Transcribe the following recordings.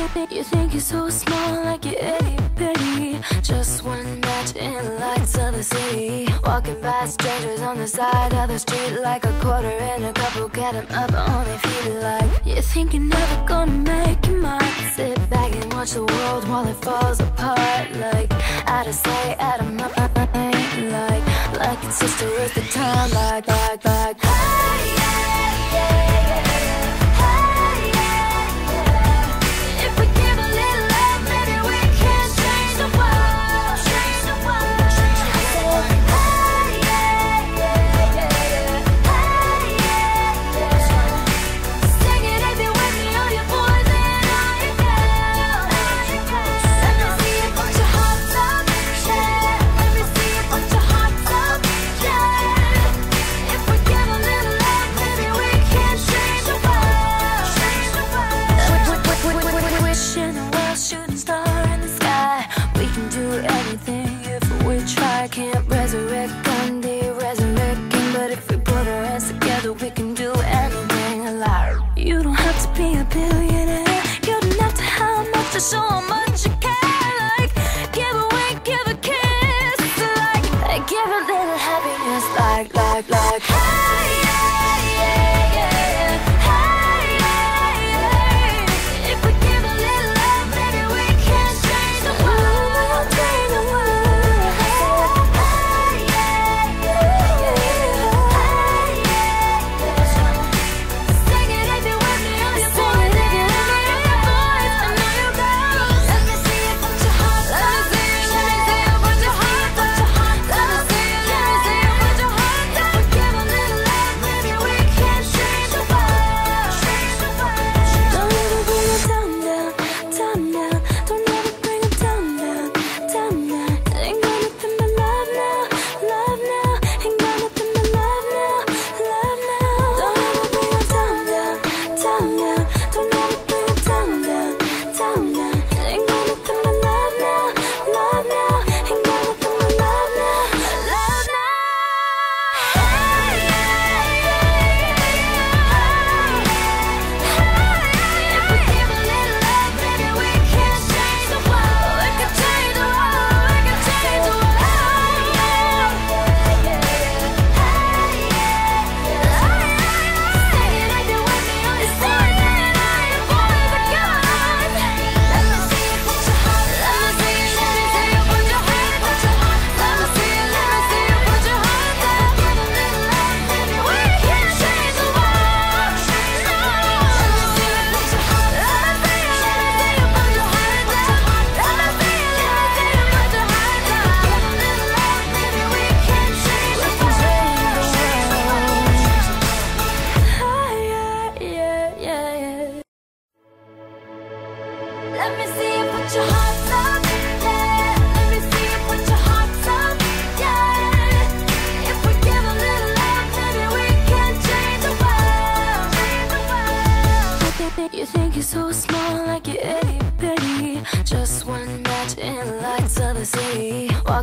You think you're so small like you're itty bitty Just one match in the lights of the city. Walking by strangers on the side of the street Like a quarter and a couple get them up on their feet Like you think you're never gonna make your mind Sit back and watch the world while it falls apart Like out of sight, out of mind Like, like it's just a waste of time Like, like, like.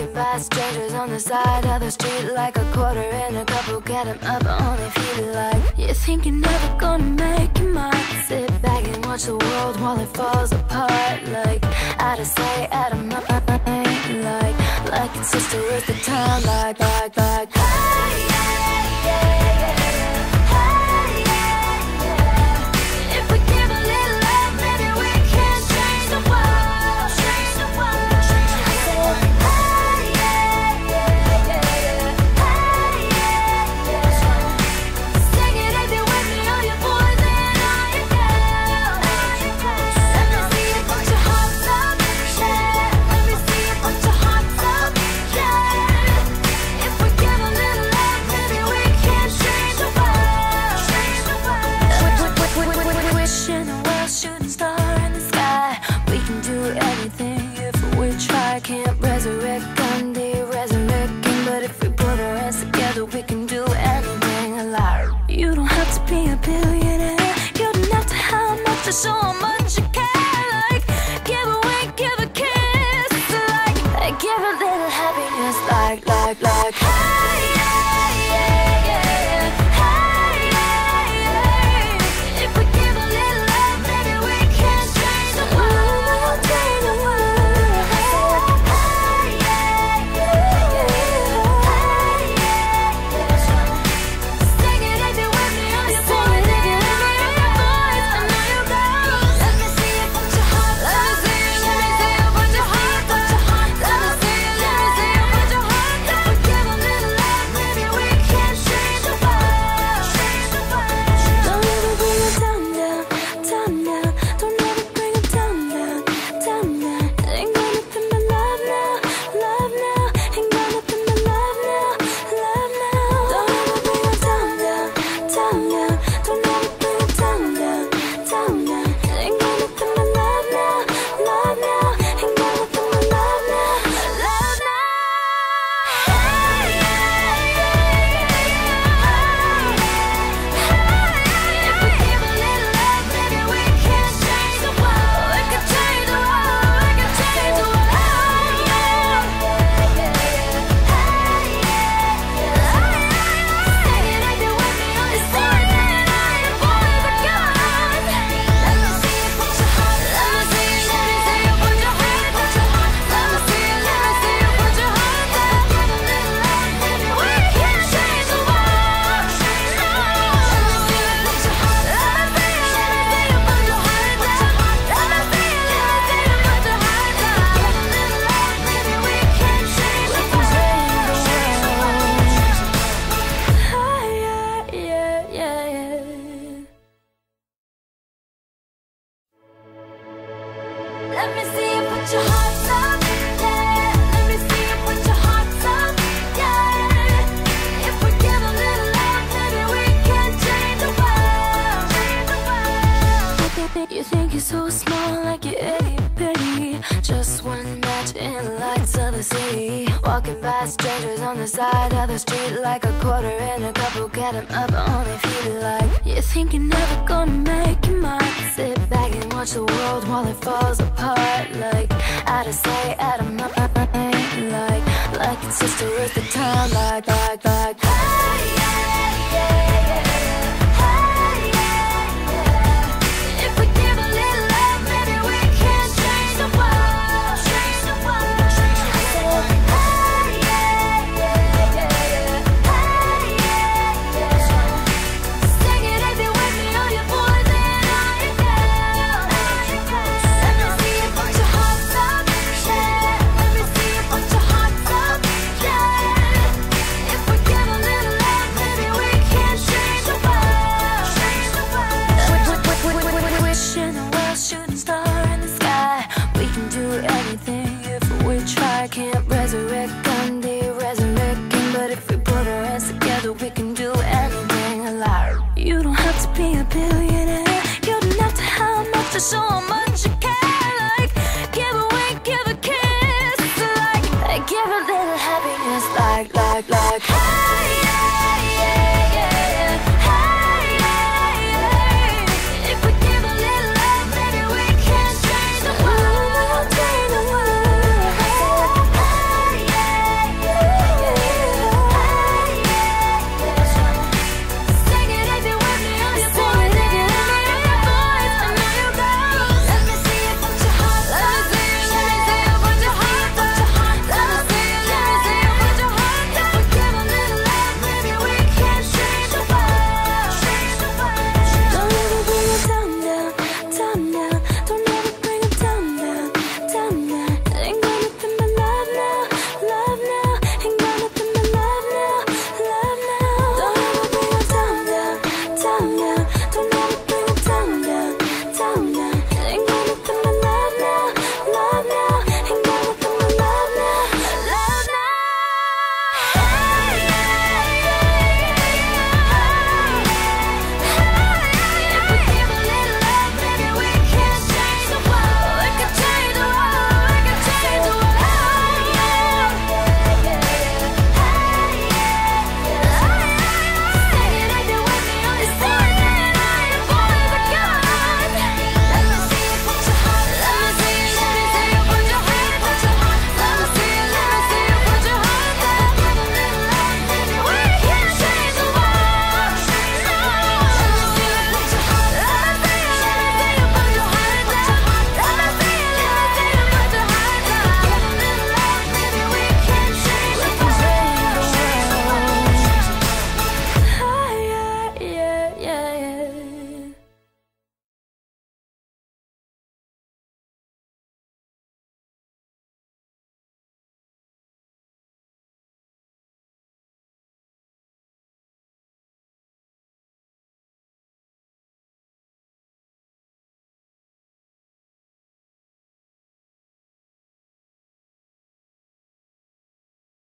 walking by strangers on the side of the street Like a quarter and a couple, get them up only feel like. You think you're never gonna make your mind Sit back and watch the world while it falls apart Like out of sight, out of mind Like, like it's just a waste of time Like, like, like for so think you think you're so small like you're itty bitty. Just one match in the lights of the city. Walking by strangers on the side of the street Like a quarter and a couple get them up on their feet Like. You think you're never gonna make your mind Sit back and watch the world while it falls apart Like out of sight, out of mind Like, like it's just a waste of time Like, like, like